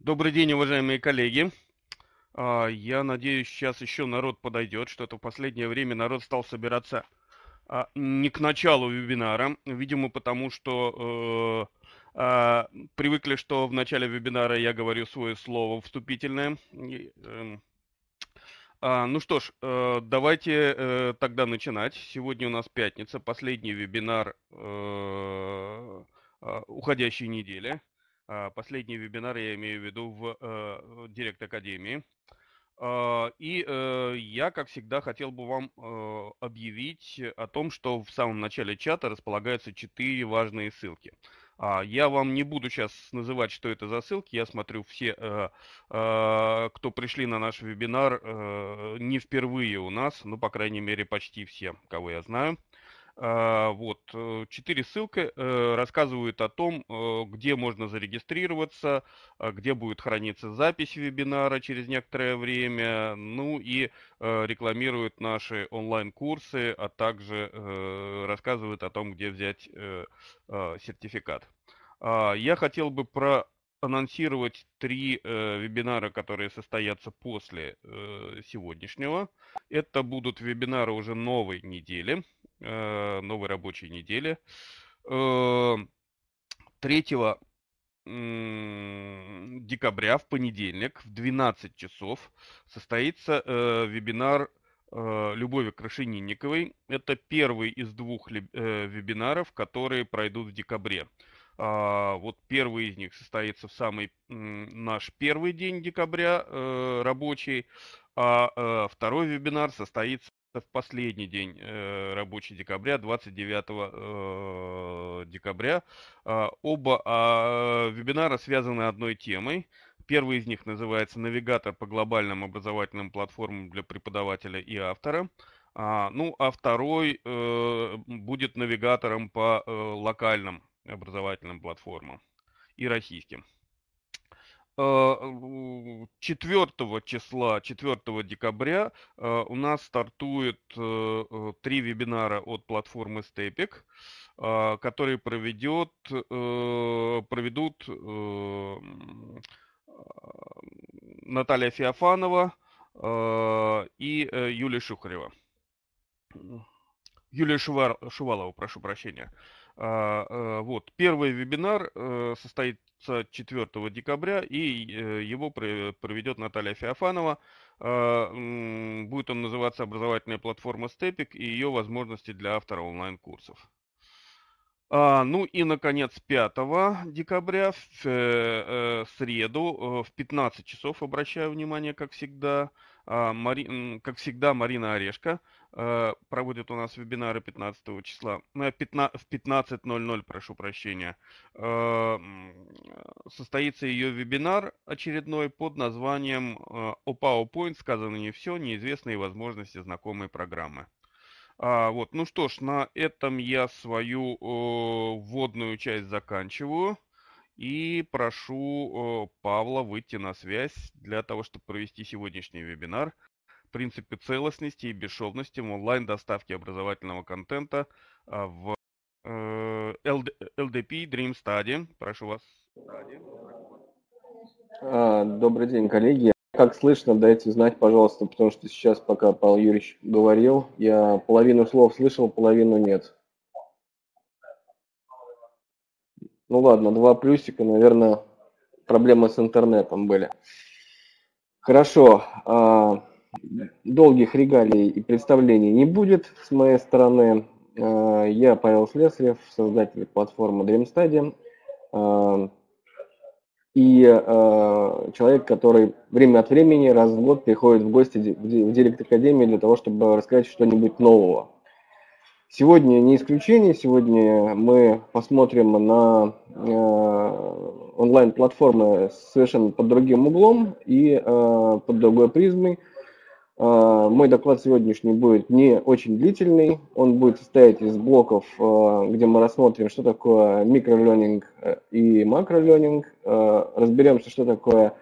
Добрый день, уважаемые коллеги. А, я надеюсь, сейчас еще народ подойдет, что-то в последнее время народ стал собираться а, не к началу вебинара, видимо, потому что э, а, привыкли, что в начале вебинара я говорю свое слово вступительное. Эм, ну что ж, э, давайте э, тогда начинать. Сегодня у нас пятница, последний вебинар уходящей недели. А, последний вебинар я имею в виду в э, Директ Академии. А, и э, я, как всегда, хотел бы вам э, объявить о том, что в самом начале чата располагаются четыре важные ссылки. А, я вам не буду сейчас называть, что это за ссылки. Я смотрю, все, кто пришли на наш вебинар, не впервые у нас, ну, по крайней мере, почти все, кого я знаю. А, вот, э, четыре ссылки э, рассказывают о том, э, где можно зарегистрироваться, где будет храниться запись вебинара через некоторое время, ну и рекламируют наши онлайн-курсы, а также рассказывают о том, где взять сертификат. А, я хотел бы про анонсировать три э, вебинара, которые состоятся после э, сегодняшнего. Это будут вебинары уже новой недели. Э, новой рабочей недели. 3 э, декабря в понедельник в 12 часов состоится э, вебинар Любови Крашенинниковой. Это первый из двух вебинаров, которые пройдут в декабре. А, вот первый из них состоится в самый наш первый день декабря рабочий, а второй вебинар состоится в последний день э, рабочий декабря, 29 э, декабря. Э, оба э, вебинара связаны одной темой. Первый из них называется «Навигатор по глобальным образовательным платформам для преподавателя и автора». А, ну, а второй э, будет навигатором по э, локальным образовательным платформам и российским. 4 э, числа, 4 декабря э, у нас стартует э, три вебинара от платформы Stepik, которые проведет, проведут Наталья Феофанова и Юлия Шухарева. Юлия Шувалова, прошу прощения. А, э, вот, первый вебинар э, состоится 4 декабря, и э, его проведет Наталья Феофанова. А, будет он называться «Образовательная платформа Степик» и ее возможности для автора онлайн-курсов. А, ну и, наконец, 5 декабря, в среду, в 15 часов, обращаю внимание, как всегда, Мари... как всегда, Марина Орешко проводит у нас вебинары 15 числа, ну, в 15.00, прошу прощения, э, состоится ее вебинар очередной под названием э, о PowerPoint сказано не все, неизвестные возможности знакомой программы. А, вот, ну что ж, на этом я свою вводную часть заканчиваю. И прошу Павла выйти на связь для того, чтобы провести сегодняшний вебинар принципе целостности и бесшовности в онлайн-доставке образовательного контента а, в LDP э, Dream Study. Прошу вас. А, добрый день, коллеги. Как слышно, дайте знать, пожалуйста, потому что сейчас, пока Павел Юрьевич говорил, я половину слов слышал, половину нет. Ну ладно, два плюсика, наверное, проблемы с интернетом были. Хорошо. Долгих регалий и представлений не будет с моей стороны. А, я Павел Слесарев, создатель платформы DreamStudy. А, и а, человек, который время от времени, раз в год приходит в гости в Директ Академии для того, чтобы рассказать что-нибудь нового. Сегодня не исключение. Сегодня мы посмотрим на онлайн-платформы совершенно под другим углом и под другой призмой – мой доклад сегодняшний будет не очень длительный. Он будет состоять из блоков, а, где мы рассмотрим, что такое микроленинг э, и макроленинг, а, разберемся, что такое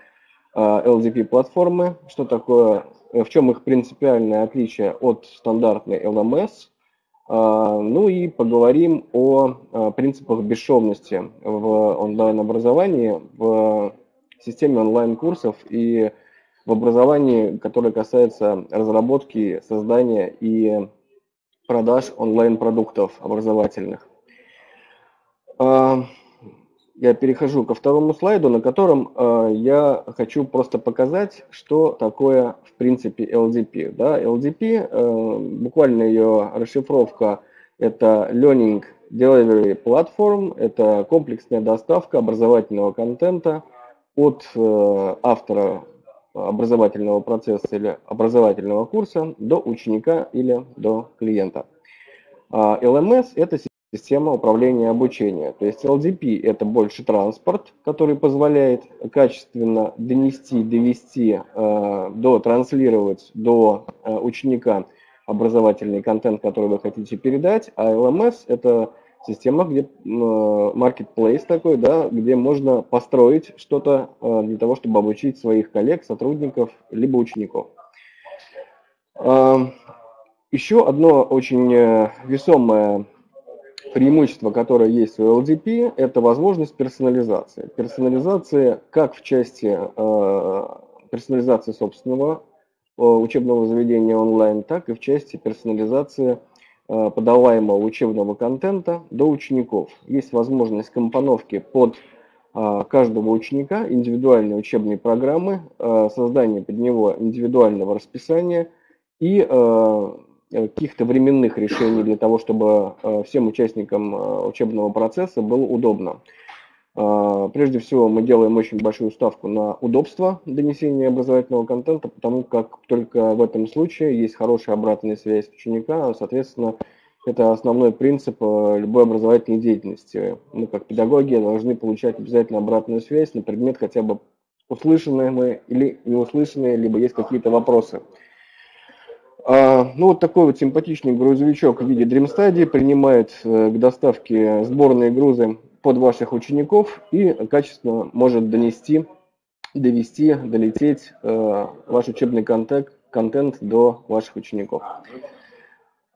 LDP-платформы, что такое, э, в чем их принципиальное отличие от стандартной LMS, ну и поговорим о принципах бесшовности в онлайн-образовании в системе онлайн-курсов и в образовании, которое касается разработки, создания и продаж онлайн-продуктов образовательных. А, я перехожу ко второму слайду, на котором а, я хочу просто показать, что такое в принципе LDP. Да, LDP, а, буквально ее расшифровка, это Learning Delivery Platform, это комплексная доставка образовательного контента от автора образовательного процесса или образовательного курса до ученика или до клиента. LMS – это система управления обучения. То есть LDP – это больше транспорт, который позволяет качественно донести, довести, э, до, транслировать до э, ученика образовательный контент, который вы хотите передать, а LMS – это система, где marketplace такой, да, где можно построить что-то э, для того, чтобы обучить своих коллег, сотрудников, либо учеников. Еще одно очень весомое преимущество, которое есть у LDP, это возможность персонализации. Персонализация как в части э, персонализации собственного э, учебного заведения онлайн, так и в части персонализации э, подаваемого учебного контента до учеников. Есть возможность компоновки под э, каждого ученика индивидуальной учебной программы, э, создание под него индивидуального расписания и э, Э, каких-то временных решений для того, чтобы э, всем участникам э, учебного процесса было удобно. Прежде всего, мы делаем очень большую ставку на удобство донесения образовательного контента, потому как только в этом случае есть хорошая обратная связь ученика, соответственно, это основной принцип любой образовательной деятельности. Мы, как педагоги, должны получать обязательно обратную связь на предмет хотя бы услышанное мы или не услышанное, либо есть какие-то вопросы. А, ну, вот такой вот симпатичный грузовичок в виде Dreamstudy принимает э, к доставке сборные грузы под ваших учеников и качественно может донести, довести, долететь э, ваш учебный контент, контент до ваших учеников.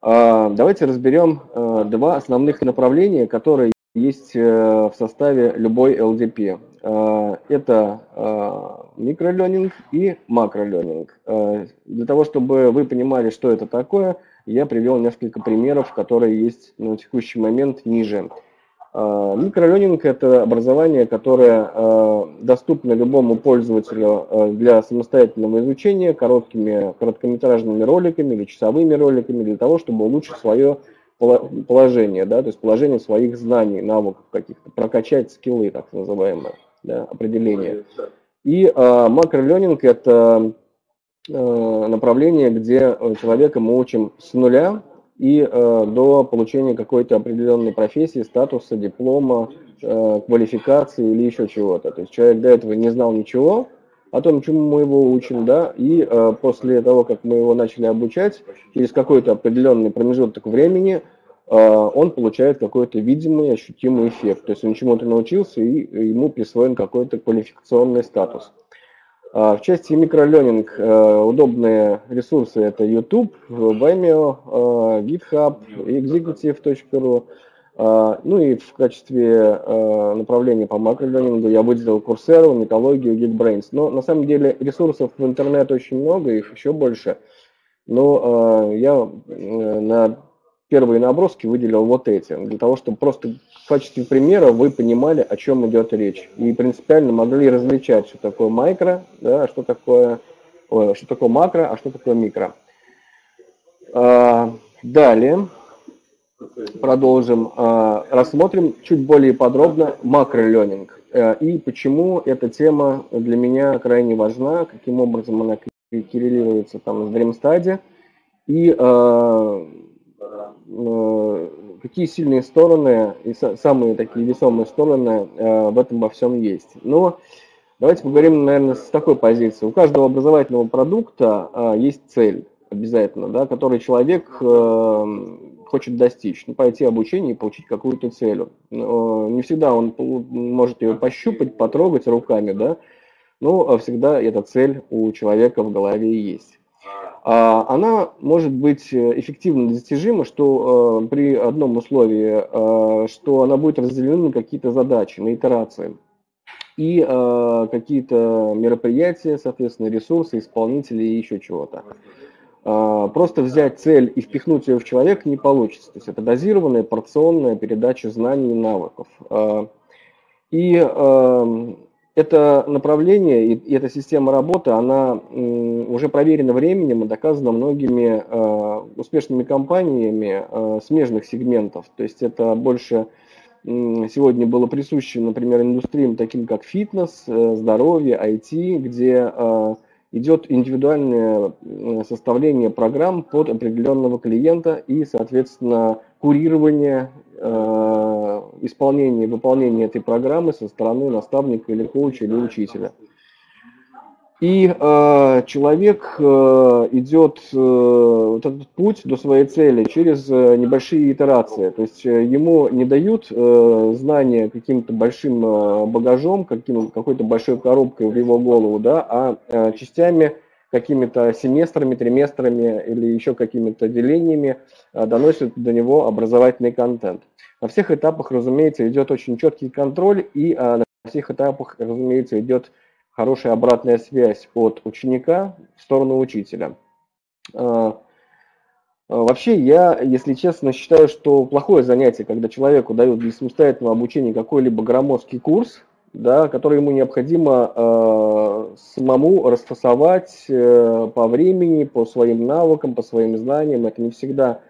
А, давайте разберем э, два основных направления, которые есть в составе любой LDP. Э, это э, микроленинг и макроленинг. Э, для того, чтобы вы понимали, что это такое, я привел несколько примеров, которые есть на текущий момент ниже. Микроленинг – это образование, которое доступно любому пользователю для самостоятельного изучения короткими, короткометражными роликами или часовыми роликами для того, чтобы улучшить свое положение, да, то есть положение своих знаний, навыков каких-то, прокачать скиллы, так называемые да, определение. И э, макроленинг – это э, направление, где человека мы учим с нуля и э, до получения какой-то определенной профессии, статуса, диплома, э, квалификации или еще чего-то. То есть человек до этого не знал ничего о том, чему мы его учим, да, и э, после того, как мы его начали обучать, через какой-то определенный промежуток времени – а, он получает какой-то видимый, ощутимый эффект. То есть он чему-то научился, и ему присвоен какой-то квалификационный статус. А, в части микроленинг а, удобные ресурсы это YouTube, Vimeo, GitHub, executive.ru. Ну и в качестве направления по макроленингу я выделил Coursera, Металлогию, Geekbrains. Но на самом деле ресурсов в интернет очень много, их еще больше. Но я на первые наброски выделил вот эти, для того, чтобы просто качестве примера вы понимали, о чем идет речь. И принципиально могли различать, что такое микро, да, что такое, ой, что такое макро, а что такое микро. А, далее продолжим. А, рассмотрим чуть более подробно макроленинг. А, и почему эта тема для меня крайне важна, каким образом она коррелируется там с DreamStudy. И а, Э, какие сильные стороны и самые такие весомые стороны э, в этом во всем есть. Но давайте поговорим, наверное, с такой позиции. У каждого образовательного продукта э, есть цель обязательно, да, который человек хочет достичь, ну, пойти обучение и получить какую-то цель. Не всегда он может ее пощупать, потрогать руками, да, но всегда эта цель у человека в голове есть. А, она может быть э, эффективно достижима, что э, при одном условии, э, что она будет разделена на какие-то задачи, на итерации. и какие-то мероприятия, соответственно, ресурсы, исполнители и еще чего-то. Э, просто взять цель и впихнуть ее в человека не получится. То есть это дозированная, порционная передача знаний и навыков. Э, и э, это направление и, и эта система работы, она уже проверена временем и доказана многими э, успешными компаниями э, смежных сегментов. То есть это больше сегодня было присуще, например, индустриям таким как фитнес, э, здоровье, IT, где э, идет индивидуальное составление программ под определенного клиента и, соответственно, курирование э, исполнения, выполнения этой программы со стороны наставника или коуча или учителя. И э, человек э, идет э, вот этот путь до своей цели через э, небольшие итерации. То есть э, ему не дают э, знания каким-то большим э, багажом, каким, какой-то большой коробкой в его голову, да, а э, частями, какими-то семестрами, триместрами или еще какими-то делениями э, доносят до него образовательный контент. На всех этапах, разумеется, идет очень четкий контроль, и э, на всех этапах, разумеется, идет хорошая обратная связь от ученика в сторону учителя. А, а, вообще, я, если честно, считаю, что плохое занятие, когда человеку дают для самостоятельного обучения какой-либо громоздкий курс, да, который ему необходимо э, самому расфасовать э, по времени, по своим навыкам, по своим знаниям. Это не всегда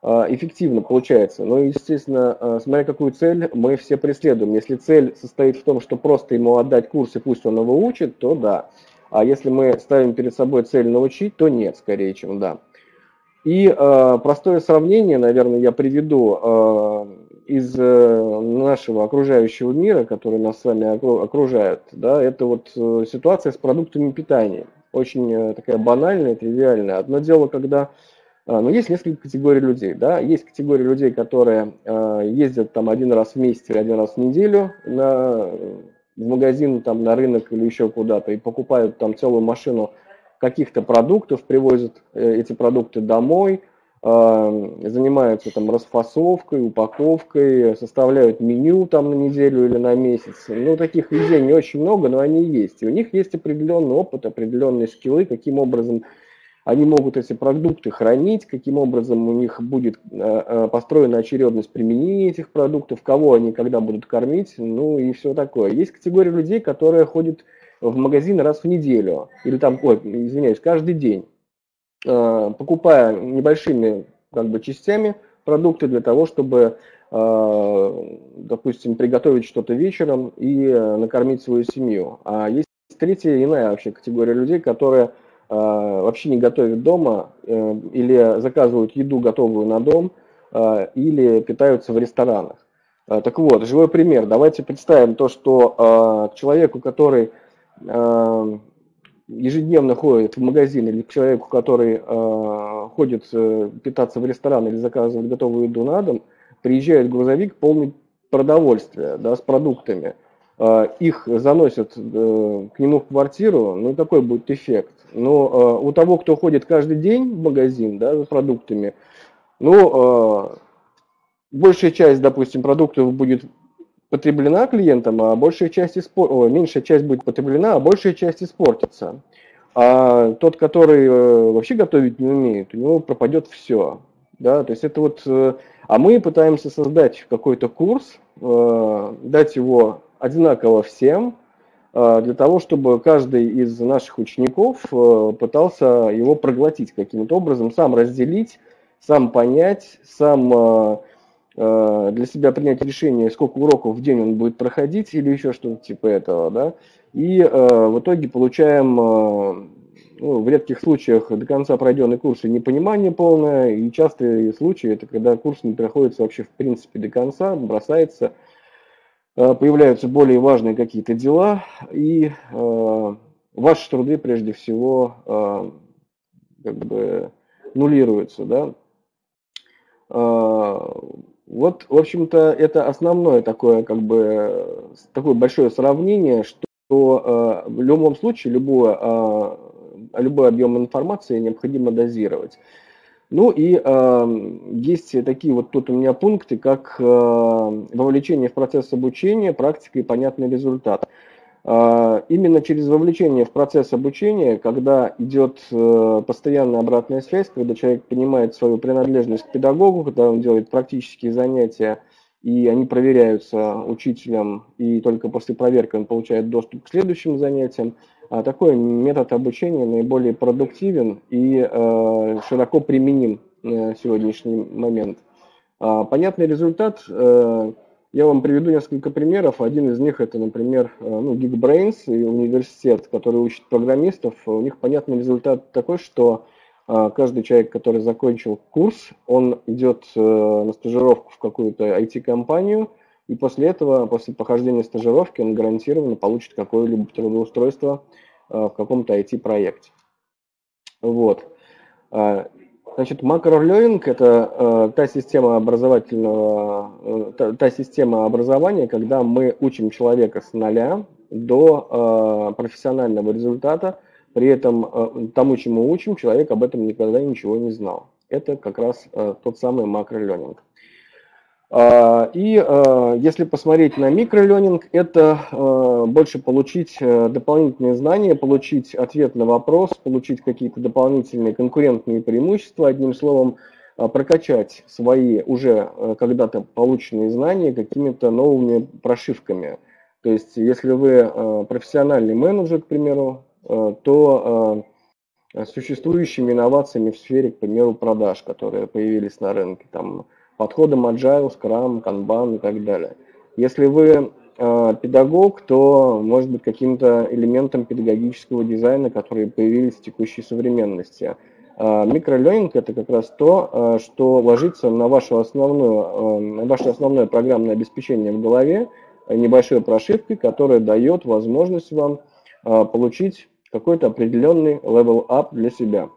а, эффективно получается. Но, естественно, а, смотря какую цель мы все преследуем. Если цель состоит в том, что просто ему отдать курс и пусть он его учит, то да. А если мы ставим перед собой цель научить, то нет, скорее, чем да. И э, простое сравнение, наверное, я приведу э, из э, нашего окружающего мира, который нас с вами окружает. Да, это вот э, ситуация с продуктами питания. Очень э, такая банальная, тривиальная. Одно дело, когда а, но есть несколько категорий людей. Да? Есть категория людей, которые э, ездят там один раз в месяц или один раз в неделю на, в магазин, там, на рынок или еще куда-то и покупают там целую машину каких-то продуктов, привозят э, эти продукты домой, э, занимаются там расфасовкой, упаковкой, составляют меню там на неделю или на месяц. Ну, таких людей не очень много, но они есть. И у них есть определенный опыт, определенные скиллы, каким образом они могут эти продукты хранить, каким образом у них будет э, построена очередность применения этих продуктов, кого они когда будут кормить, ну и все такое. Есть категория людей, которые ходят в магазин раз в неделю, или там, ой, извиняюсь, каждый день, э, покупая небольшими как бы частями продукты для того, чтобы, допустим, приготовить что-то вечером и накормить свою семью. А есть третья иная вообще категория людей, которые а, вообще не готовят дома э, или заказывают еду готовую на дом, а, или питаются в ресторанах. А, так вот, живой пример. Давайте представим то, что к человеку, который ежедневно ходит в магазин, или к человеку, который ходит э, питаться в ресторан или заказывает готовую еду на дом, приезжает грузовик полный продовольствия да, с продуктами. Их заносят э, к нему в квартиру, ну и какой будет эффект? Но э, у того, кто ходит каждый день в магазин да, за продуктами, ну, э, большая часть, допустим, продуктов будет потреблена клиентом, а большая часть испор... О, меньшая часть будет потреблена, а большая часть испортится. А тот, который э, вообще готовить не умеет, у него пропадет все. Да? То есть это вот... Э, а мы пытаемся создать какой-то курс, э, дать его одинаково всем, для того, чтобы каждый из наших учеников пытался его проглотить каким-то образом, сам разделить, сам понять, сам для себя принять решение, сколько уроков в день он будет проходить или еще что-то типа этого, да, и в итоге получаем ну, в редких случаях до конца пройденный курс и непонимание полное, и частые случаи это когда курс не проходится вообще в принципе до конца, бросается, Э, появляются более важные какие-то дела, и э, ваши труды прежде всего э, как бы нулируются, да. Вот, в общем-то, это основное такое, как бы, такое большое сравнение, что э, в любом случае любое, э, любой объем информации необходимо дозировать. Ну и э, есть такие вот тут у меня пункты, как э, вовлечение в процесс обучения, практика и понятный результат. А, именно через вовлечение в процесс обучения, когда идет э, постоянная обратная связь, когда человек понимает свою принадлежность к педагогу, когда он делает практические занятия, и они проверяются учителем, и только после проверки он получает доступ к следующим занятиям, а такой метод обучения наиболее продуктивен и э, широко применим на сегодняшний момент. А, понятный результат э, я вам приведу несколько примеров. Один из них это, например, э, ну, Geekbrains и университет, который учит программистов. У них понятный результат такой, что э, каждый человек, который закончил курс, он идет э, на стажировку в какую-то IT-компанию, и после этого, после прохождения стажировки, он гарантированно получит какое-либо трудоустройство в каком-то IT-проекте. Вот. Значит, макролернинг – это э, та система образовательного, э, та, та система образования, когда мы учим человека с нуля до э, профессионального результата, при этом э, тому, чему учим, человек об этом никогда ничего не знал. Это как раз э, тот самый макролернинг. А, и а, если посмотреть на микроленинг, это а, больше получить э, дополнительные знания, получить ответ на вопрос, получить какие-то дополнительные конкурентные преимущества, одним словом, прокачать свои уже э, когда-то полученные знания какими-то новыми прошивками. То есть, если вы профессиональный менеджер, к примеру, э, то существующими инновациями в сфере, к примеру, продаж, которые появились на рынке, там, подходом Agile, Scrum, Kanban и так далее. Если вы э, педагог, то может быть каким-то элементом педагогического дизайна, которые появились в текущей современности. Э, микролернинг это как раз то, э, что ложится на, вашу основную, на ваше основное программное обеспечение в голове небольшой прошивкой, которая дает возможность вам получить какой-то определенный level up для себя.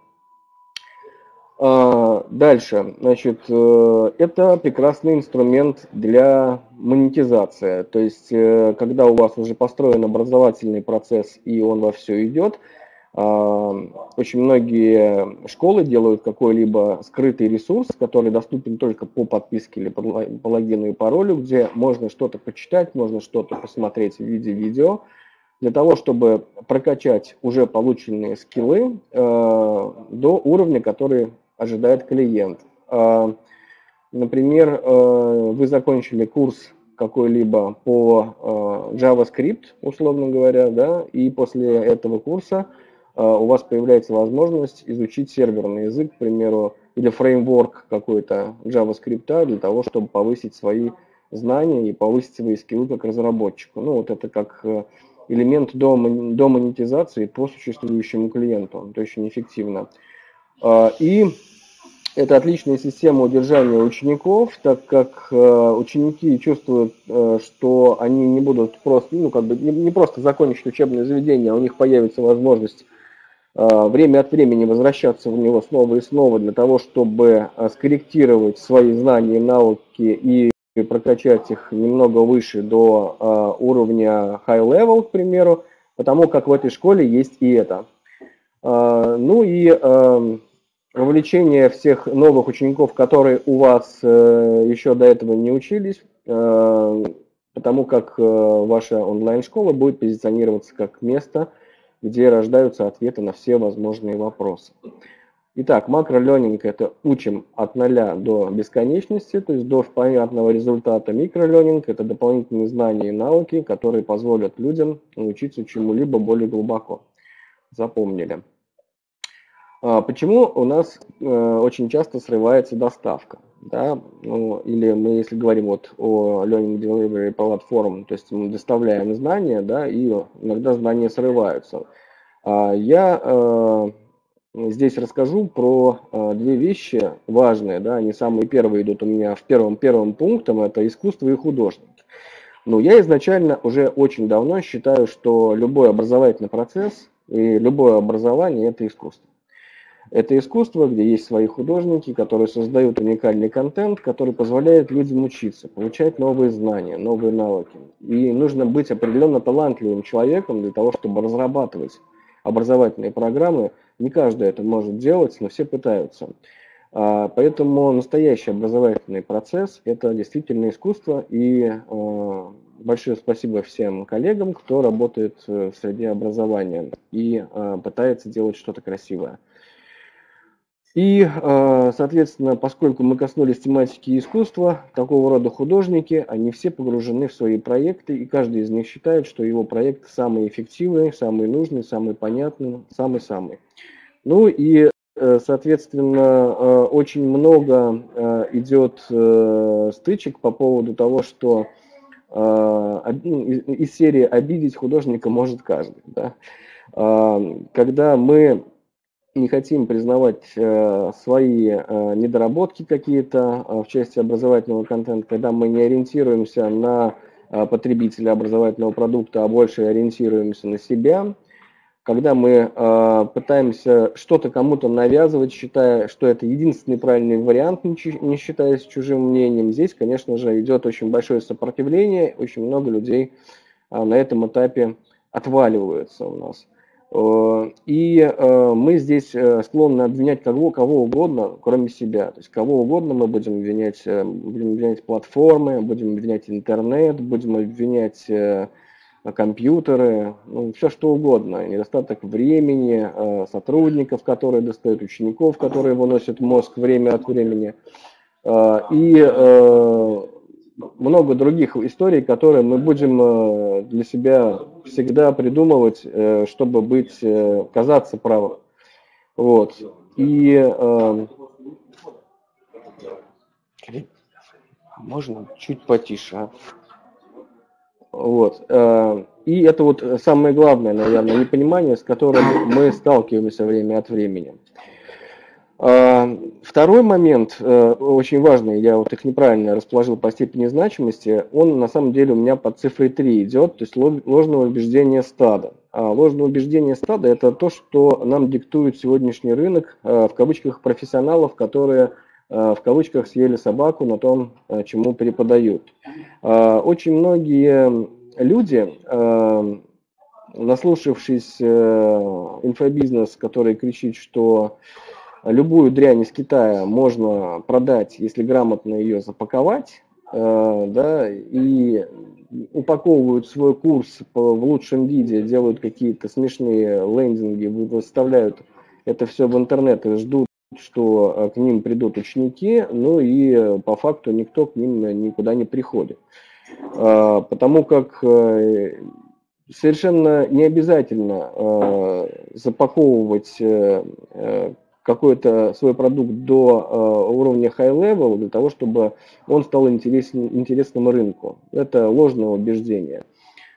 А, дальше, значит, э, это прекрасный инструмент для монетизации. То есть, э, когда у вас уже построен образовательный процесс и он во все идет, а, очень многие школы делают какой-либо скрытый ресурс, который доступен только по подписке или по логину и паролю, где можно что-то почитать, можно что-то посмотреть в виде видео, для того, чтобы прокачать уже полученные скиллы э, до уровня, который ожидает клиент. А, например, э, вы закончили курс какой-либо по э, JavaScript, условно говоря, да, и после этого курса э, у вас появляется возможность изучить серверный язык, к примеру, или фреймворк какой-то JavaScript для того, чтобы повысить свои знания и повысить свои скиллы как разработчику. Ну, вот это как элемент до, монетизации по существующему клиенту. Это очень эффективно. А, и это отличная система удержания учеников, так как э, ученики чувствуют, э, что они не будут просто, ну, как бы не, не просто закончить учебное заведение, а у них появится возможность э, время от времени возвращаться в него снова и снова для того, чтобы э, скорректировать свои знания и навыки и прокачать их немного выше до э, уровня high level, к примеру, потому как в этой школе есть и это. Э, ну и э, вовлечение всех новых учеников, которые у вас э, еще до этого не учились, э, потому как э, ваша онлайн-школа будет позиционироваться как место, где рождаются ответы на все возможные вопросы. Итак, макроленинг – это учим от нуля до бесконечности, то есть до понятного результата. Микроленинг – это дополнительные знания и навыки, которые позволят людям научиться чему-либо более глубоко. Запомнили. А почему у нас э, очень часто срывается доставка? Да? Ну, или мы, если говорим вот о Learning Delivery Platform, то есть мы доставляем знания, да, и иногда знания срываются. А я э, здесь расскажу про э, две вещи важные, да, они самые первые идут у меня в первом, первом пунктом, это искусство и художник. Но я изначально уже очень давно считаю, что любой образовательный процесс и любое образование – это искусство. Это искусство, где есть свои художники, которые создают уникальный контент, который позволяет людям учиться, получать новые знания, новые навыки. И нужно быть определенно талантливым человеком для того, чтобы разрабатывать образовательные программы. Не каждый это может делать, но все пытаются. А, поэтому настоящий образовательный процесс – это действительно искусство, и а, большое спасибо всем коллегам, кто работает в среде образования и пытается делать что-то красивое. И, э, соответственно, поскольку мы коснулись тематики искусства, такого рода художники, они все погружены в свои проекты, и каждый из них считает, что его проект самый эффективный, самый нужный, самый понятный, самый-самый. Ну и, э, соответственно, э, очень много идет стычек по поводу того, что ну, из серии «обидеть художника может каждый». Да? Когда мы не хотим признавать э, свои э, недоработки какие-то э, в части образовательного контента, когда мы не ориентируемся на э, потребителя образовательного продукта, а больше ориентируемся на себя, когда мы э, пытаемся что-то кому-то навязывать, считая, что это единственный правильный вариант, не, не считаясь чужим мнением, здесь, конечно же, идет очень большое сопротивление, очень много людей э, на этом этапе отваливаются у нас. Э, и э, мы здесь э, склонны обвинять кого, кого угодно, кроме себя. То есть кого угодно мы будем обвинять, будем обвинять платформы, будем обвинять интернет, будем обвинять компьютеры, ну, все что угодно. Недостаток времени, сотрудников, которые достают, учеников, которые выносят мозг время от времени. И много других историй, которые мы будем э, для себя всегда придумывать, э, чтобы быть, э, казаться правым. Вот. И можно чуть потише. А? Вот. И это вот самое главное, наверное, непонимание, с которым мы сталкиваемся время от времени. А, второй момент, э, очень важный, я вот их неправильно расположил по степени значимости, он на самом деле у меня под цифрой 3 идет, то есть ложное убеждение стада. А ложное убеждение стада – это то, что нам диктует сегодняшний рынок, э, в кавычках, профессионалов, которые э, в кавычках съели собаку на том, чему преподают. А, очень многие люди, наслушавшись инфобизнес, который кричит, что любую дрянь из Китая можно продать, если грамотно ее запаковать, э, да, и упаковывают свой курс в лучшем виде, делают какие-то смешные лендинги, выставляют это все в интернет и ждут, что э, к ним придут ученики, ну и э, по факту никто к ним никуда не приходит. Потому как совершенно не обязательно запаковывать какой-то свой продукт до э, уровня high-level для того, чтобы он стал интересен, интересным рынку. Это ложное убеждение.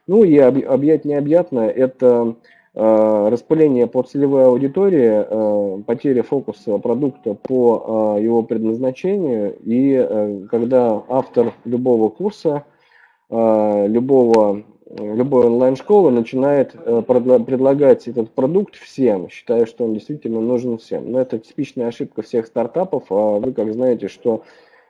Ну и об, объять необъятно – это э, распыление по целевой аудитории, э, потеря фокуса продукта по э, его предназначению. И э, когда автор любого курса, э, любого любой онлайн-школы начинает э, предлагать этот продукт всем, считая, что он действительно нужен всем. Но это типичная ошибка всех стартапов. А вы как знаете, что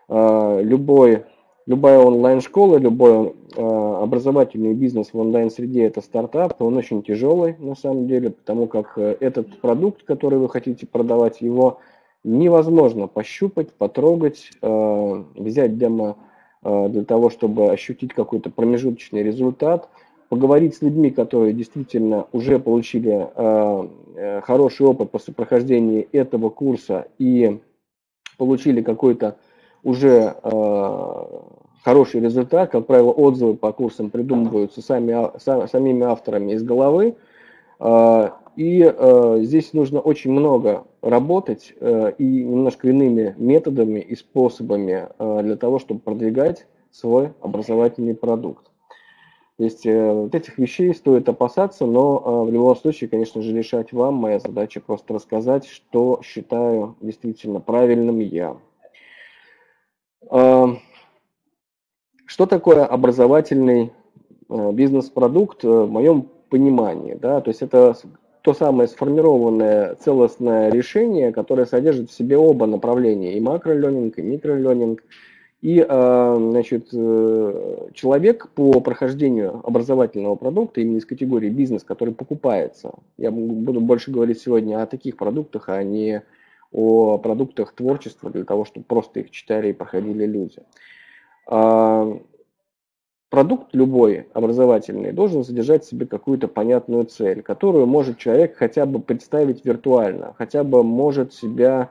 э, любой, любая онлайн-школа, любой э, образовательный бизнес в онлайн-среде – это стартап, он очень тяжелый на самом деле, потому как этот продукт, который вы хотите продавать, его невозможно пощупать, потрогать, взять демо для того, чтобы ощутить какой-то промежуточный результат, поговорить с людьми, которые действительно уже получили э, э, хороший опыт после прохождения этого курса и получили какой-то уже хороший результат. Как правило, отзывы по курсам придумываются сами, самими авторами из головы. И э, здесь нужно очень много работать э, и немножко иными методами и способами э, для того, чтобы продвигать свой образовательный продукт. То есть вот этих вещей стоит опасаться, но в любом случае, конечно же, решать вам. Моя задача просто рассказать, что считаю действительно правильным я. Э, что такое образовательный бизнес-продукт в моем понимании? Да? То есть это то самое сформированное целостное решение, которое содержит в себе оба направления, и макроленинг, и микроленинг. И а, значит, э, человек по прохождению образовательного продукта, именно из категории бизнес, который покупается, я буду больше говорить сегодня о таких продуктах, а не о продуктах творчества, для того, чтобы просто их читали и проходили люди. Продукт любой образовательный должен содержать в себе какую-то понятную цель, которую может человек хотя бы представить виртуально, хотя бы может себя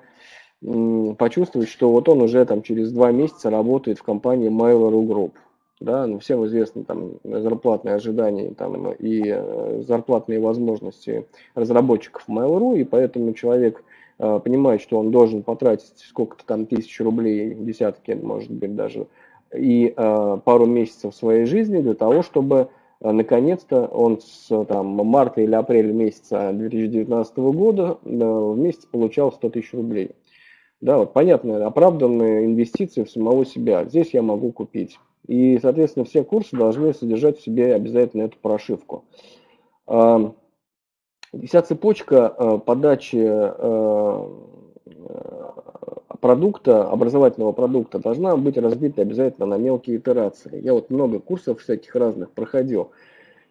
почувствовать, что вот он уже там через два месяца работает в компании Mail.ru Group. Да, ну, всем известны там зарплатные ожидания там, и э, зарплатные возможности разработчиков Mail.ru, и поэтому человек э, понимает, что он должен потратить сколько-то там тысяч рублей, десятки, может быть, даже, и э, пару месяцев своей жизни для того, чтобы э, наконец-то он с там, марта или апреля месяца 2019 года э, в месяц получал 100 тысяч рублей. Да, вот понятно, оправданные инвестиции в самого себя. Здесь я могу купить. И, соответственно, все курсы должны содержать в себе обязательно эту прошивку. А, вся цепочка э, подачи э, продукта, образовательного продукта должна быть разбита обязательно на мелкие итерации. Я вот много курсов всяких разных проходил.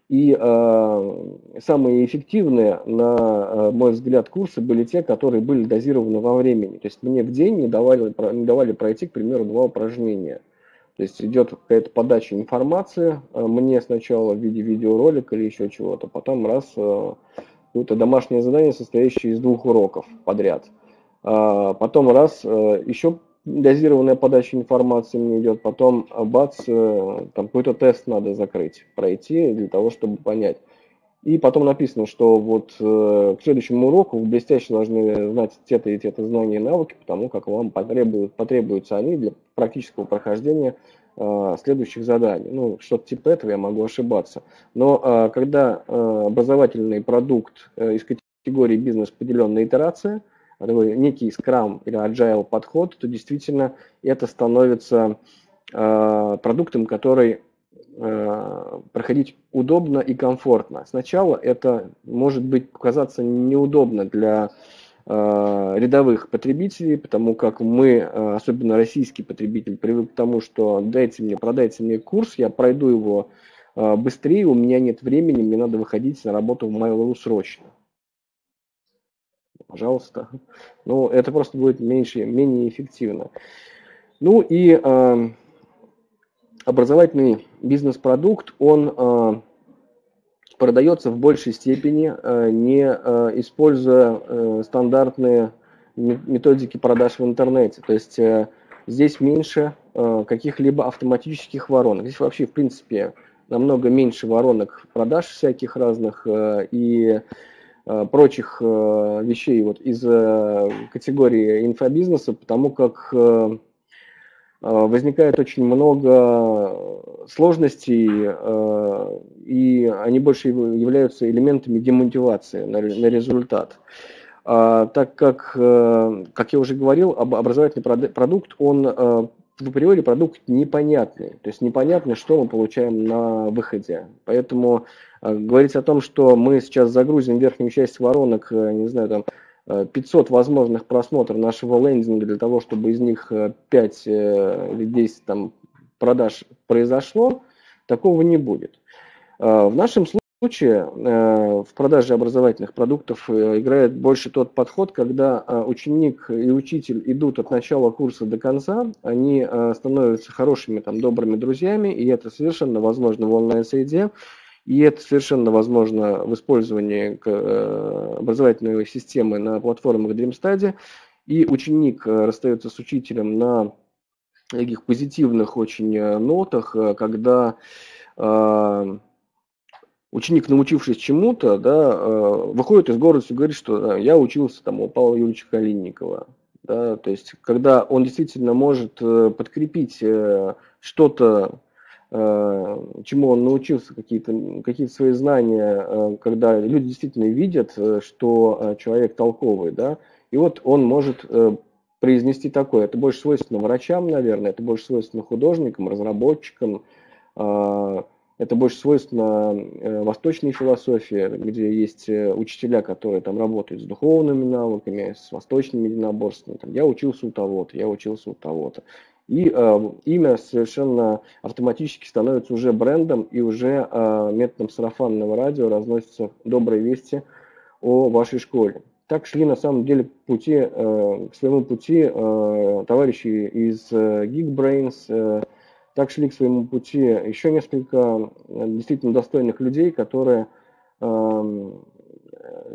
И э, самые эффективные, на э, мой взгляд, курсы были те, которые были дозированы во времени. То есть мне в день не давали, не давали пройти, к примеру, два упражнения. То есть идет какая-то подача информации э, мне сначала в виде видеоролика или еще чего-то, потом раз э, какое-то домашнее задание, состоящее из двух уроков подряд. А потом раз э, еще дозированная подача информации мне идет, потом а, бац, э, там какой-то тест надо закрыть, пройти для того, чтобы понять. И потом написано, что вот э, к следующему уроку вы блестяще должны знать те-то и те-то знания и навыки, потому как вам потребуют, потребуются они для практического прохождения э, следующих заданий. Ну, что-то типа этого я могу ошибаться. Но когда образовательный продукт из категории бизнес поделенная итерация – такой некий скрам или agile подход, то действительно это становится э, продуктом, который э, проходить удобно и комфортно. Сначала это может быть показаться неудобно для э, рядовых потребителей, потому как мы, э, особенно российский потребитель, привык к тому, что дайте мне, продайте мне курс, я пройду его э, быстрее, у меня нет времени, мне надо выходить на работу в Mail.ru срочно пожалуйста. Ну, это просто будет меньше, менее эффективно. Ну и э, образовательный бизнес-продукт, он э, продается в большей степени, э, не э, используя э, стандартные методики продаж в интернете. То есть э, здесь меньше э, каких-либо автоматических воронок. Здесь вообще, в принципе, намного меньше воронок продаж всяких разных. Э, и прочих э, вещей вот из э, категории инфобизнеса, потому как возникает очень много сложностей, и они больше являются элементами демотивации на результат. А, так как, как я уже говорил, образовательный продукт, он в априори продукт непонятный, то есть непонятно, что мы получаем на выходе. Поэтому э, говорить о том, что мы сейчас загрузим верхнюю часть воронок, э, не знаю, там 500 э, возможных просмотров нашего лендинга для того, чтобы из них 5 или 10 там, продаж произошло, такого не будет. В нашем случае случае э, в продаже образовательных продуктов э, играет больше тот подход, когда э, ученик и учитель идут от начала курса до конца, они становятся хорошими, там, добрыми друзьями, и это совершенно возможно в онлайн-среде, и это совершенно возможно в использовании образовательной системы на платформах DreamStudy, и ученик расстается с учителем на таких позитивных очень нотах, когда ученик, научившись чему-то, да, э, выходит из города и говорит, что я учился там у Павла Юрьевича Калинникова. Да, то есть, когда он действительно может э, подкрепить э, что-то, чему он научился, какие-то какие свои знания, когда люди действительно видят, что человек толковый, да, и вот он может произнести такое. Это больше свойственно врачам, наверное, это больше свойственно художникам, разработчикам, это больше свойственно э, восточной философии, где есть э, учителя, которые там работают с духовными навыками, с восточными единоборствами. Там, я учился у того-то, я учился у того-то. И э, имя совершенно автоматически становится уже брендом, и уже э, методом сарафанного радио разносятся добрые вести о вашей школе. Так шли на самом деле пути, э, к своему пути э, товарищи из э, Geekbrains, э, Так шли к своему пути еще несколько действительно достойных людей, которые эм,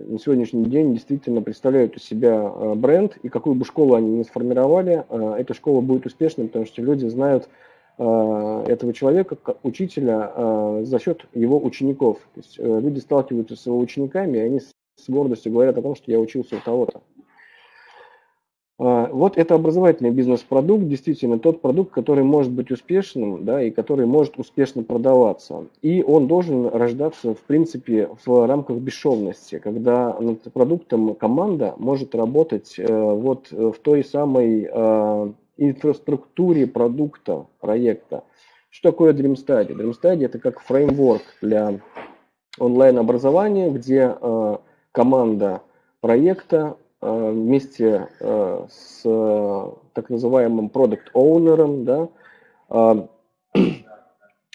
на сегодняшний день действительно представляют у себя бренд, и какую бы школу они ни сформировали, эта школа будет успешной, потому что люди знают этого человека, учителя, за счет его учеников. То есть люди сталкиваются с его учениками, и они с гордостью говорят о том, что я учился у того-то. А, вот это образовательный бизнес-продукт, действительно тот продукт, который может быть успешным, да, и который может успешно продаваться. И он должен рождаться, в принципе, в рамках бесшовности, когда над продуктом команда может работать э, вот в той самой э, инфраструктуре продукта, проекта. Что такое DreamStudy? DreamStudy это как фреймворк для онлайн-образования, где э, команда проекта вместе э, с э, так называемым продукт оунером да,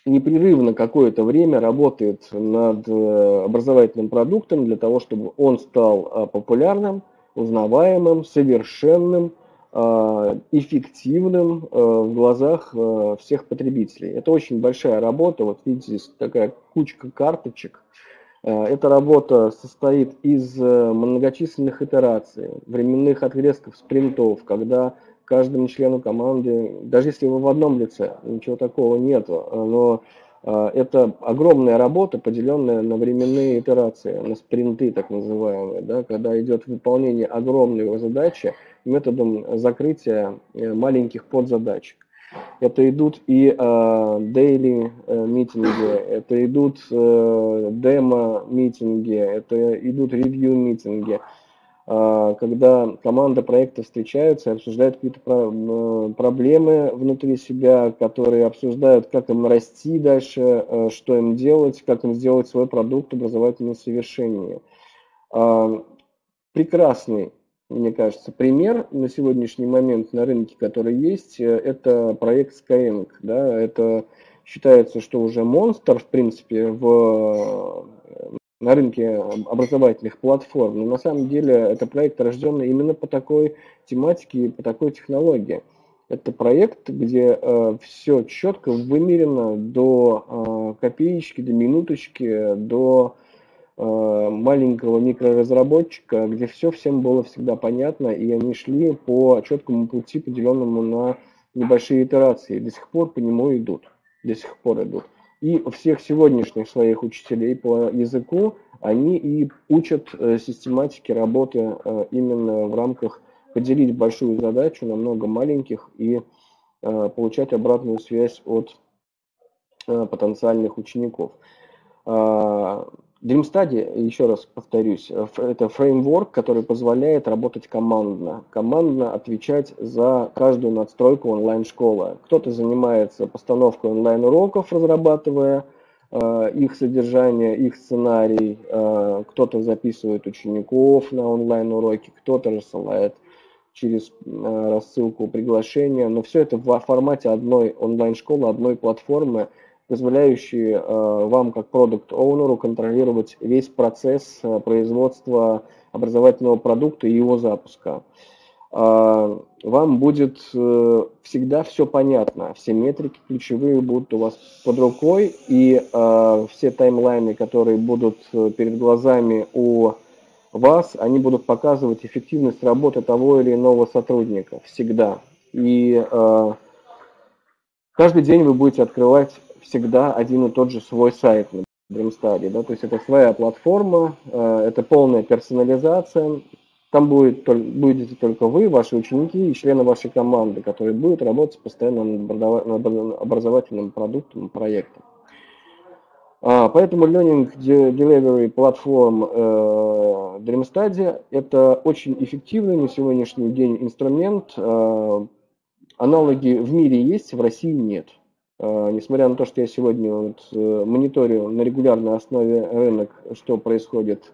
непрерывно какое-то время работает над образовательным продуктом для того, чтобы он стал популярным, узнаваемым, совершенным, эффективным в глазах всех потребителей. Это очень большая работа. Вот видите, здесь такая кучка карточек, Э, эта работа состоит из э, многочисленных итераций, временных отрезков, спринтов, когда каждому члену команды, даже если вы в одном лице, ничего такого нету, э, но это огромная работа, поделенная на временные итерации, на спринты так называемые, да, когда идет выполнение огромной задачи методом закрытия маленьких подзадачек. Это идут и э, daily э, митинги, это идут э, демо-митинги, это идут ревью-митинги, э, когда команда проекта встречаются и обсуждают какие-то про, э, проблемы внутри себя, которые обсуждают, как им расти дальше, э, что им делать, как им сделать свой продукт образовательно совершеннее. Э, прекрасный мне кажется, пример на сегодняшний момент на рынке, который есть, э, это проект Skyeng. Да, это считается, что уже монстр, в принципе, в, э, на рынке образовательных платформ. Но на самом деле это проект, рожденный именно по такой тематике и по такой технологии. Это проект, где э, все четко вымерено до э, копеечки, до минуточки, до Э, маленького микроразработчика, где все всем было всегда понятно, и они шли по четкому пути, поделенному на небольшие итерации. До сих пор по нему идут. До сих пор идут. И всех сегодняшних своих учителей по языку они и учат э, систематике работы э, именно в рамках поделить большую задачу на много маленьких и получать обратную связь от потенциальных учеников. А, DreamStudy, еще раз повторюсь, это фреймворк, который позволяет работать командно. Командно отвечать за каждую надстройку онлайн-школы. Кто-то занимается постановкой онлайн-уроков, разрабатывая э, их содержание, их сценарий. Э, кто-то записывает учеников на онлайн-уроки, кто-то рассылает через э, рассылку приглашения. Но все это в формате одной онлайн-школы, одной платформы – позволяющие э, вам как продукт-оунеру контролировать весь процесс э, производства образовательного продукта и его запуска. Э, вам будет всегда все понятно, все метрики ключевые будут у вас под рукой, и все таймлайны, которые будут перед глазами у вас, они будут показывать эффективность работы того или иного сотрудника всегда. И каждый день вы будете открывать всегда один и тот же свой сайт на DreamStudy, да, то есть это своя платформа, э, это полная персонализация, там будет, будете только вы, ваши ученики и члены вашей команды, которые будут работать постоянно над образовательным продуктом, проектом. А, поэтому Learning Delivery платформ э, DreamStudy – это очень эффективный на сегодняшний день инструмент. Э, аналоги в мире есть, в России нет – несмотря на то, что я сегодня вот э, мониторю на регулярной основе рынок, что происходит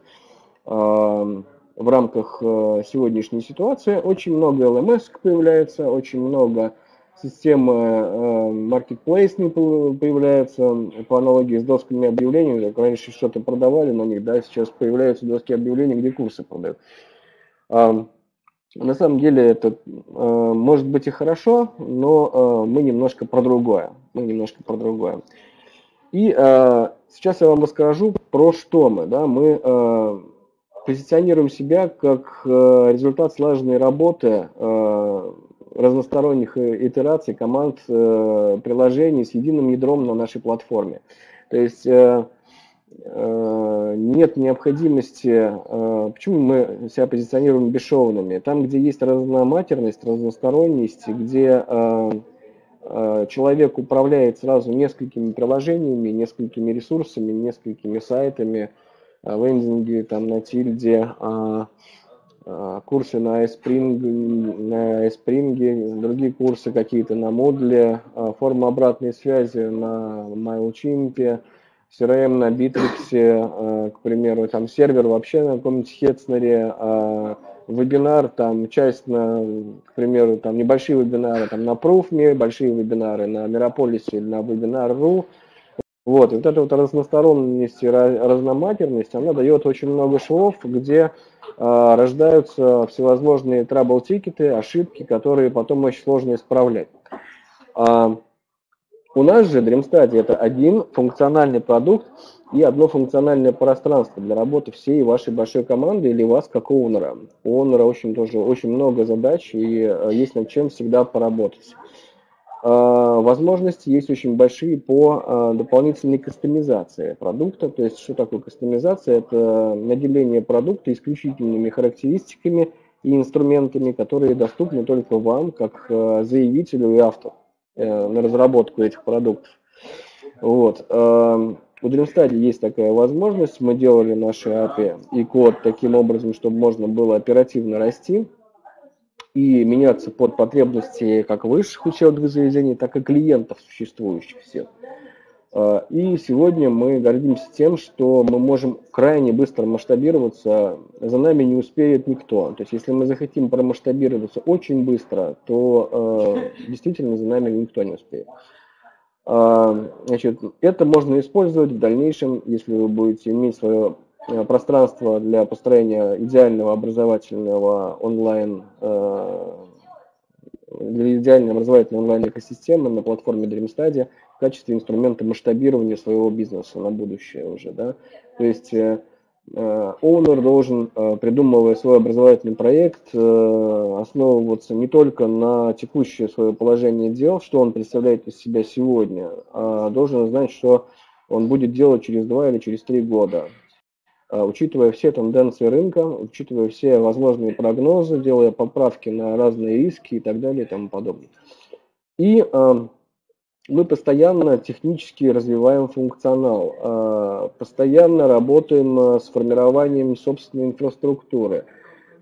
а, в рамках э, сегодняшней ситуации, очень много LMS появляется, очень много системы э, marketplace появляется по аналогии с досками объявлений. Как раньше что-то продавали на них, да, сейчас появляются доски объявлений, где курсы продают. На самом деле это э, может быть и хорошо, но э, мы немножко про другое. Мы немножко про другое. И э, сейчас я вам расскажу про что мы. Да? Мы э, позиционируем себя как э, результат слаженной работы э, разносторонних э, итераций команд э, приложений с единым ядром на нашей платформе. То есть э, Э, нет необходимости, э, почему мы себя позиционируем бесшовными, там, где есть разноматерность, разносторонность, где человек управляет сразу несколькими приложениями, несколькими ресурсами, несколькими сайтами, лендинги там на тильде, курсы на iSpring, на iSpring, другие курсы какие-то на модуле, форма обратной связи на MailChimp, CRM на Битриксе, э, к примеру, там сервер вообще на каком-нибудь Хетснере, а вебинар, там часть на, к примеру, там небольшие вебинары там на Proof.me, большие вебинары на Мирополисе или на Webinar.ru. Вот, и вот эта вот разносторонность и разноматерность, она дает очень много швов, где э, рождаются всевозможные трабл-тикеты, ошибки, которые потом очень сложно исправлять. А, у нас же DreamStudy это один функциональный продукт и одно функциональное пространство для работы всей вашей большой команды или вас как оунера. У оунера очень, тоже, очень много задач и э, есть над чем всегда поработать. А, возможности есть очень большие по а, дополнительной кастомизации продукта. То есть, что такое кастомизация? Это наделение продукта исключительными характеристиками и инструментами, которые доступны только вам, как э, заявителю и автору. Э, на разработку этих продуктов. Вот. Эм, у DreamStudy есть такая возможность. Мы делали наши API и код таким образом, чтобы можно было оперативно расти и меняться под потребности как высших учебных заведений, так и клиентов существующих всех. А, и сегодня мы гордимся тем, что мы можем крайне быстро масштабироваться, за нами не успеет никто. То есть если мы захотим промасштабироваться очень быстро, то э, действительно за нами никто не успеет. А, значит, это можно использовать в дальнейшем, если вы будете иметь свое пространство для построения идеального образовательного онлайн для идеальной образовательной онлайн-экосистемы на платформе DreamStudy в качестве инструмента масштабирования своего бизнеса на будущее уже, да. То есть э, э, Owner должен, э, придумывая свой образовательный проект, основываться не только на текущее свое положение дел, что он представляет из себя сегодня, а должен знать, что он будет делать через два или через три года. Учитывая все тенденции рынка, учитывая все возможные прогнозы, делая поправки на разные риски и так далее и тому подобное. И мы постоянно технически развиваем функционал, а, постоянно работаем а, с формированием собственной инфраструктуры.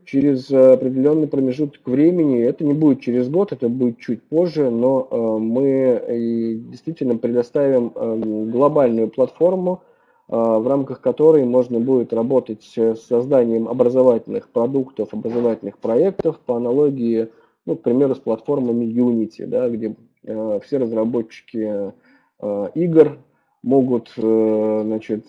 Через определенный промежуток времени, это не будет через год, это будет чуть позже, но а, мы действительно предоставим глобальную платформу, в рамках которой можно будет работать с созданием образовательных продуктов, образовательных проектов по аналогии, ну, к примеру, с платформами Unity, да, где Э, все разработчики э, игр могут э, значит,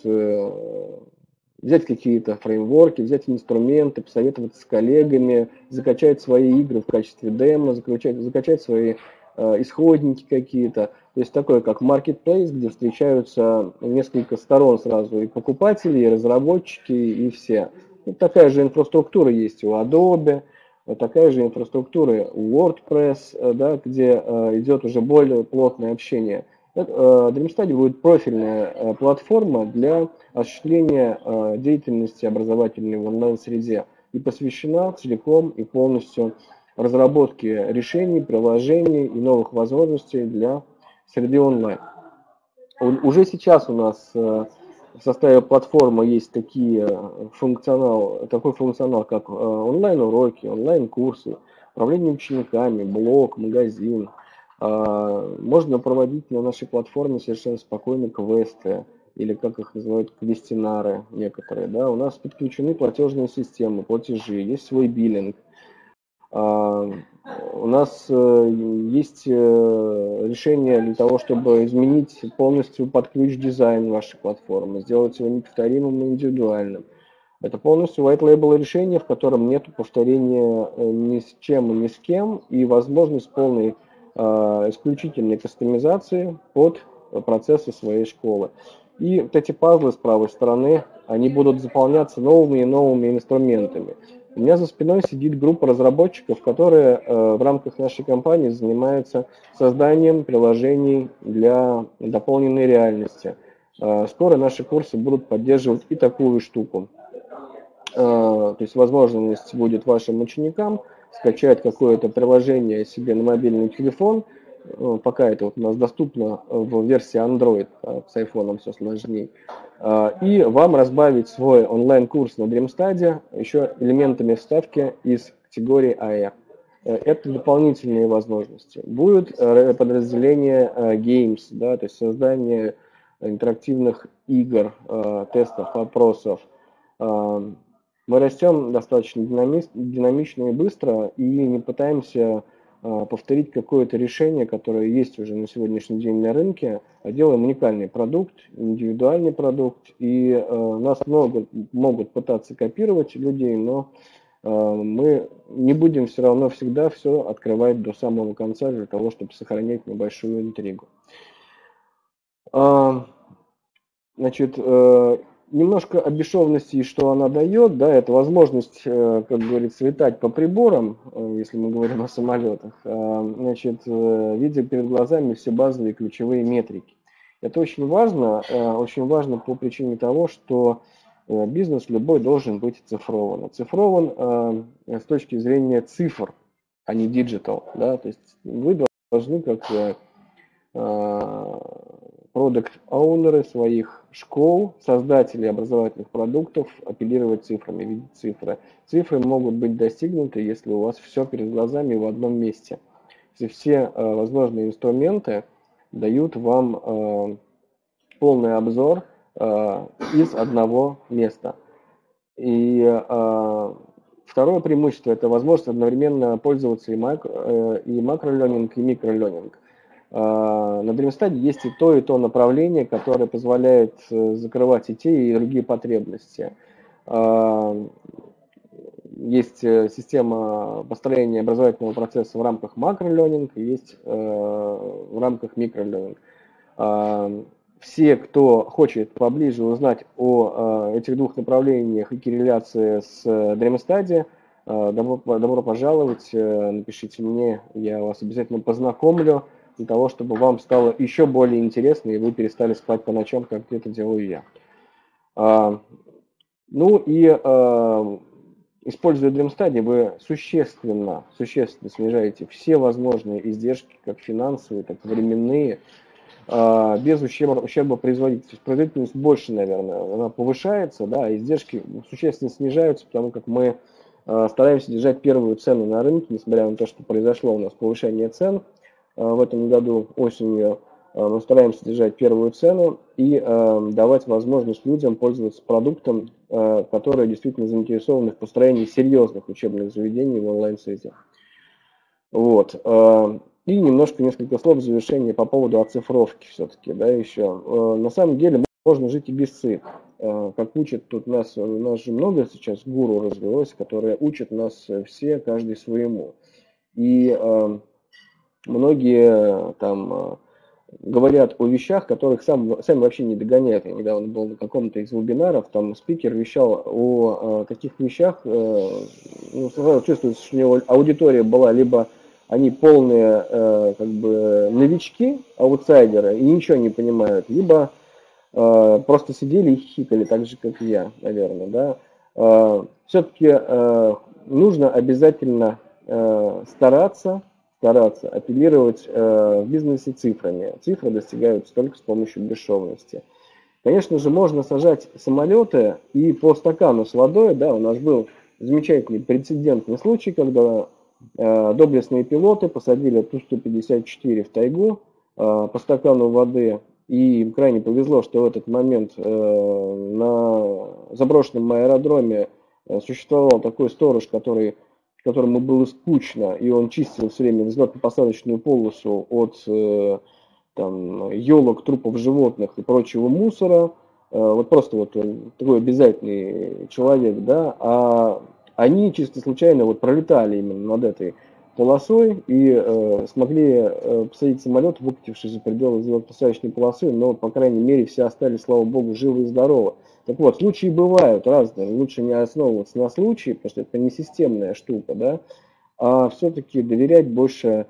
взять какие-то фреймворки, взять инструменты, посоветоваться с коллегами, закачать свои игры в качестве демо, закачать, закачать свои исходники какие-то. То есть такое, как marketplace, где встречаются несколько сторон сразу, и покупатели, и разработчики, и все. И такая же инфраструктура есть у Adobe, такая же инфраструктура у WordPress, э, да, где э, идет уже более плотное общение. Э, DreamStudy будет профильная платформа для осуществления деятельности образовательной в онлайн-среде и посвящена целиком и полностью разработке решений, приложений и новых возможностей для среды онлайн. Уже сейчас у нас в составе платформы есть такие э, функционал, такой функционал, как э, онлайн-уроки, онлайн-курсы, управление учениками, блог, магазин. А, можно проводить на нашей платформе совершенно спокойно квесты, или как их называют, квестинары некоторые. Да? У нас подключены платежные системы, платежи, есть свой биллинг. У нас э, есть э, решение для того, чтобы изменить полностью под ключ дизайн вашей платформы, сделать его неповторимым и индивидуальным. Это полностью white label решение, в котором нет повторения э, ни с чем и ни с кем, и возможность полной исключительной кастомизации под процессы своей школы. И вот эти пазлы с правой стороны, они будут заполняться новыми и новыми инструментами. У меня за спиной сидит группа разработчиков, которые э, в рамках нашей компании занимаются созданием приложений для дополненной реальности. Э, скоро наши курсы будут поддерживать и такую штуку. Э, то есть возможность будет вашим ученикам скачать какое-то приложение себе на мобильный телефон. Э, пока это вот у нас доступно в версии Android, а с iPhone все сложнее. Э, и вам разбавить свой онлайн-курс на DreamStudy еще элементами вставки из категории AR. Это дополнительные возможности. Будет подразделение Games, да, то есть создание интерактивных игр, тестов, вопросов, мы растем достаточно динамично и быстро и не пытаемся а, повторить какое-то решение, которое есть уже на сегодняшний день на рынке, а делаем уникальный продукт, индивидуальный продукт, и э, нас много могут пытаться копировать людей, но э, мы не будем все равно всегда все открывать до самого конца для того, чтобы сохранять небольшую интригу. Значит, э, немножко о что она дает, да, это возможность, э, как говорится, летать по приборам, э, если мы говорим о самолетах, а, значит, э, видя перед глазами все базовые ключевые метрики. Это очень важно, очень важно по причине того, что бизнес любой должен быть цифрован. Оцифрован с точки зрения цифр, а не digital, да, то есть вы должны как product owner ы своих школ, создатели образовательных продуктов апеллировать цифрами, видеть цифры. Цифры могут быть достигнуты, если у вас все перед глазами в одном месте. Все э, возможные инструменты дают вам э, полный обзор э, из одного места. И второе преимущество – это возможность одновременно пользоваться и, макро, э, и макроленинг, и микроленинг. А, на DreamStudy есть и то, и то направление, которое позволяет э, закрывать и те, и другие потребности. А, есть э, система построения образовательного процесса в рамках макроленинг, есть э, в рамках микроленинг. Все, кто хочет поближе узнать о этих двух направлениях и корреляции с DreamStudy, добро, добро пожаловать, напишите мне, я вас обязательно познакомлю для того, чтобы вам стало еще более интересно, и вы перестали спать по ночам, как это делаю я. А, ну и а, используя DreamStudy, вы существенно, существенно снижаете все возможные издержки, как финансовые, так и временные, а, без ущерба, ущерба производительности. Производительность больше, наверное, она повышается, да, издержки существенно снижаются, потому как мы стараемся держать первую цену на рынке, несмотря на то, что произошло у нас повышение цен – в этом году осенью э, мы стараемся держать первую цену и э, давать возможность людям пользоваться продуктом, которые действительно заинтересованы в построении серьезных учебных заведений в онлайн-среде. Вот. И немножко несколько слов в завершение по поводу оцифровки все-таки, да, еще. На самом деле можно жить и без цифр. Как учат тут нас, у нас же много сейчас гуру развелось, которые учат нас все, каждый своему. И многие там э, говорят о вещах, которых сам, сами вообще не догоняют. Я недавно был на каком-то из вебинаров, там спикер вещал о, о таких вещах, э, ну, сразу чувствуется, что у него аудитория была либо они полные э, как бы новички, аутсайдеры, и ничего не понимают, либо э, просто сидели и хихикали, так же, как я, наверное, да. Э, все-таки э, нужно обязательно э, стараться стараться апеллировать э, в бизнесе цифрами. Цифры достигаются только с помощью бесшовности. Конечно же, можно сажать самолеты и по стакану с водой, да, у нас был замечательный прецедентный случай, когда э, доблестные пилоты посадили Ту-154 в тайгу э, по стакану воды, и им крайне повезло, что в этот момент э, на заброшенном аэродроме э, существовал такой сторож, который которому было скучно, и он чистил все время взлетно-посадочную полосу от э, там, елок, трупов животных и прочего мусора, вот просто вот такой обязательный человек, да, а они чисто случайно вот пролетали именно над этой полосой и э, смогли э, посадить самолет, выкатившись за пределы взлетно-посадочной полосы, но, по крайней мере, все остались, слава богу, живы и здоровы. Так вот, случаи бывают разные, лучше не основываться на случае, потому что это не системная штука, да, а все-таки доверять больше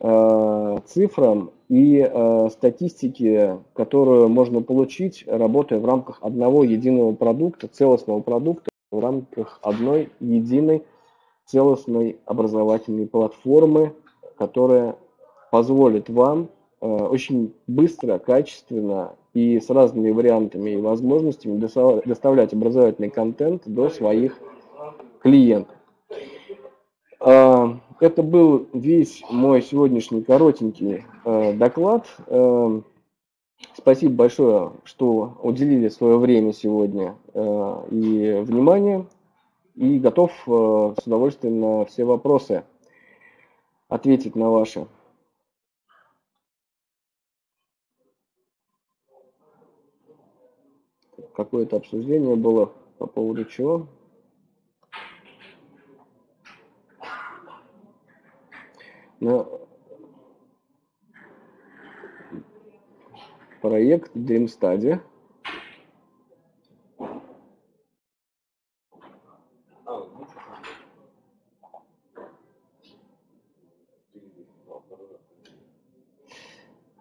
э, цифрам и э, статистике, которую можно получить, работая в рамках одного единого продукта, целостного продукта, в рамках одной единой целостной образовательной платформы, которая позволит вам э, очень быстро, качественно и с разными вариантами и возможностями доставлять образовательный контент до своих клиентов. А, это был весь мой сегодняшний коротенький э, доклад. Э, спасибо большое, что уделили свое время сегодня и внимание и готов э, с удовольствием на все вопросы ответить на ваши. Какое-то обсуждение было по поводу чего? На проект DreamStudy –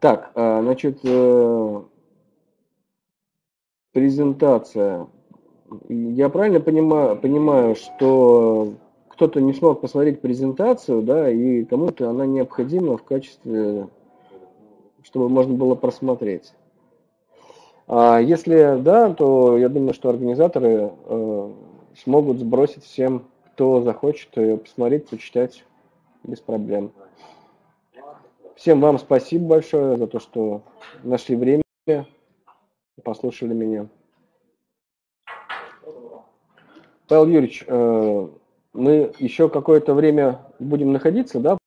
Так, э, значит, э, презентация. Я правильно понимаю, понимаю, что кто-то не смог посмотреть презентацию, да, и кому-то она необходима в качестве, чтобы можно было просмотреть. А если да, то я думаю, что организаторы э, смогут сбросить всем, кто захочет ее посмотреть, почитать без проблем. Всем вам спасибо большое за то, что нашли время, послушали меня. Павел Юрьевич, э, мы еще какое-то время будем находиться, да?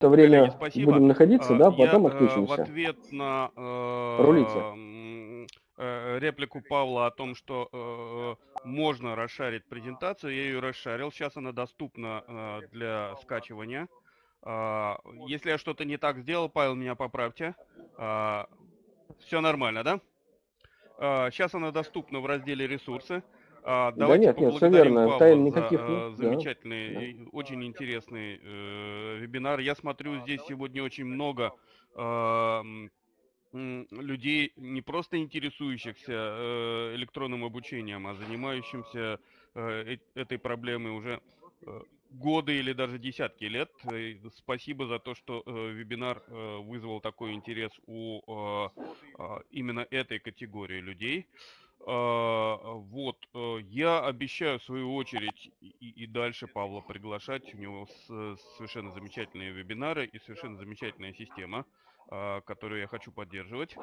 Это время спасибо. будем находиться, да, потом Я, отключимся. В ответ на э, э, реплику Павла о том, что э, можно расшарить презентацию, я ее расшарил. Сейчас она доступна э, для скачивания. А, если я что-то не так сделал, Павел, меня поправьте. А, Все нормально, да? Сейчас а, она доступна в разделе «Ресурсы». Давайте да нет, нет, все верно. Павла Тайн никаких за нет. замечательный, да. очень интересный э, вебинар. Я смотрю, здесь сегодня очень много э, людей, не просто интересующихся э, электронным обучением, а занимающимся э, этой проблемой уже э, годы или даже десятки лет. Э, спасибо за то, что э, вебинар э, вызвал такой интерес у э, э, именно этой категории людей. Э, вот, э, я обещаю в свою очередь и, и дальше Павла приглашать. У него с, совершенно замечательные вебинары и совершенно замечательная система. А, которую я хочу поддерживать.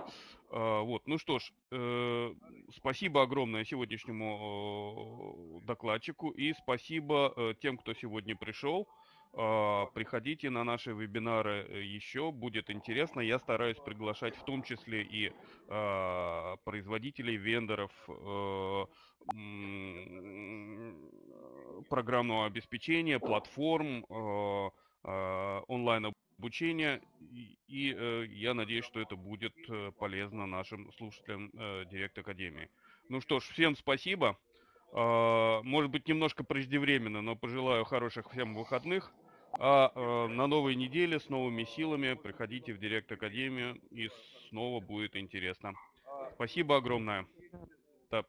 А, вот, ну что ж, э, спасибо огромное сегодняшнему докладчику и спасибо э, тем, кто сегодня пришел. А, приходите на наши вебинары э, еще, будет интересно. Я стараюсь приглашать в том числе и производителей, вендоров, программного обеспечения, платформ, онлайн обучения, и, и э, я надеюсь, что это будет э, полезно нашим слушателям э, Директ Академии. Ну что ж, всем спасибо. Э, может быть, немножко преждевременно, но пожелаю хороших всем выходных. А э, на новой неделе с новыми силами приходите в Директ Академию, и снова будет интересно. Спасибо огромное. Да.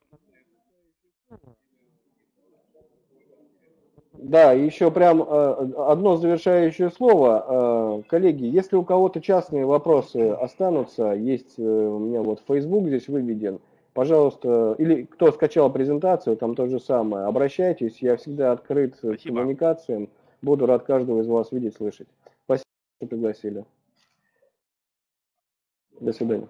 Да, еще прям э, одно завершающее слово. Э, коллеги, если у кого-то частные вопросы останутся, есть э, у меня вот Facebook здесь выведен, пожалуйста, или кто скачал презентацию, там то же самое, обращайтесь, я всегда открыт Спасибо. к коммуникациям, буду рад каждого из вас видеть, слышать. Спасибо, что пригласили. До свидания.